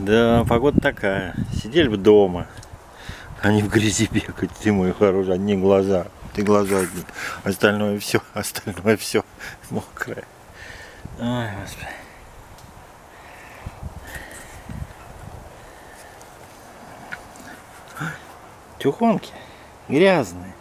Да, погода такая. Сидели бы дома, а не в грязи бегать. Ты мой хороший, одни глаза. Ты глаза одни. Остальное все, остальное все мокрое. Ой, господи. Тюхонки грязные.